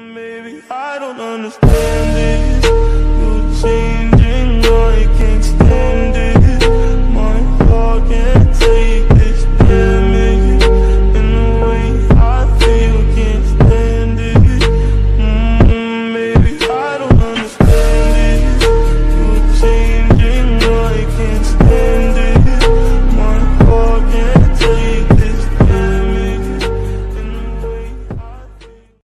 Maybe I don't understand this. You're changing, I can't stand it. My heart can't take